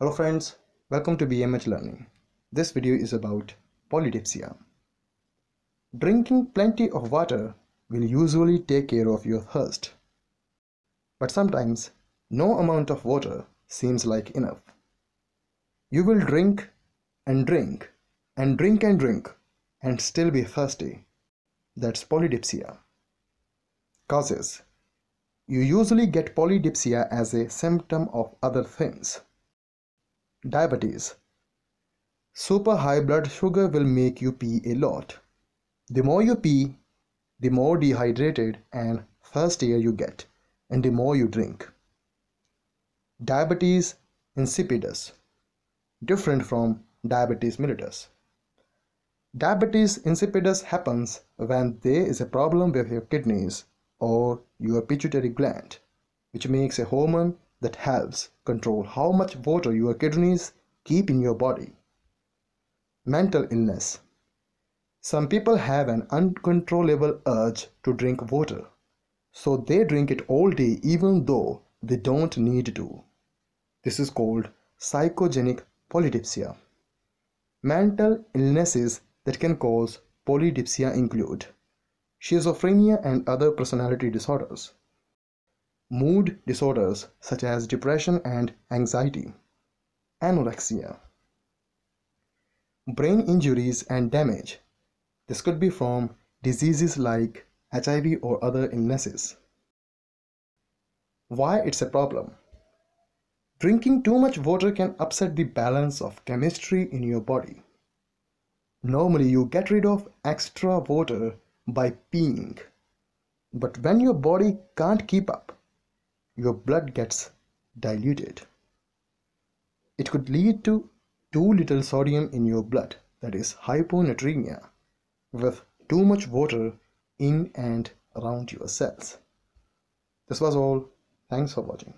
Hello friends, welcome to BMH Learning. This video is about polydipsia. Drinking plenty of water will usually take care of your thirst. But sometimes no amount of water seems like enough. You will drink and drink and drink and drink and still be thirsty. That's polydipsia. Causes You usually get polydipsia as a symptom of other things. Diabetes Super high blood sugar will make you pee a lot. The more you pee, the more dehydrated and thirstier you get, and the more you drink. Diabetes insipidus different from diabetes mellitus. Diabetes insipidus happens when there is a problem with your kidneys or your pituitary gland, which makes a hormone that helps control how much water your kidneys keep in your body. Mental illness. Some people have an uncontrollable urge to drink water, so they drink it all day even though they don't need to. This is called psychogenic polydipsia. Mental illnesses that can cause polydipsia include schizophrenia and other personality disorders, mood disorders such as depression and anxiety, anorexia, brain injuries and damage. This could be from diseases like HIV or other illnesses. Why it's a problem? Drinking too much water can upset the balance of chemistry in your body. Normally, you get rid of extra water by peeing, but when your body can't keep up, your blood gets diluted. It could lead to too little sodium in your blood, that is hyponatremia, with too much water in and around your cells. This was all. Thanks for watching.